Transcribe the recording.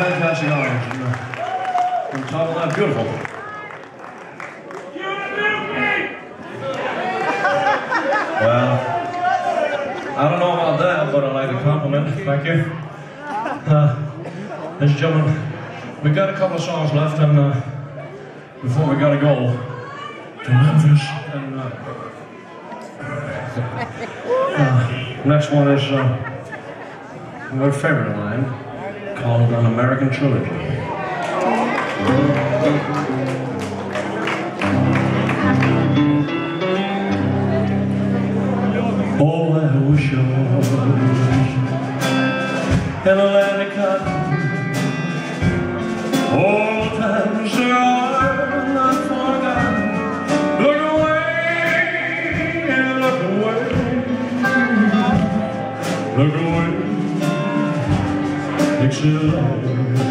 fantastic audience. From top that, beautiful. Well, I don't know about that, but I like the compliment. Thank you. Uh, ladies and gentlemen, we got a couple of songs left, and uh, before we gotta go to Memphis, and uh, uh, next one is uh, my favorite line called An American Trilogy. Oh, I wish I was in a land. All times are not forgotten. Look away look away. Look away picture.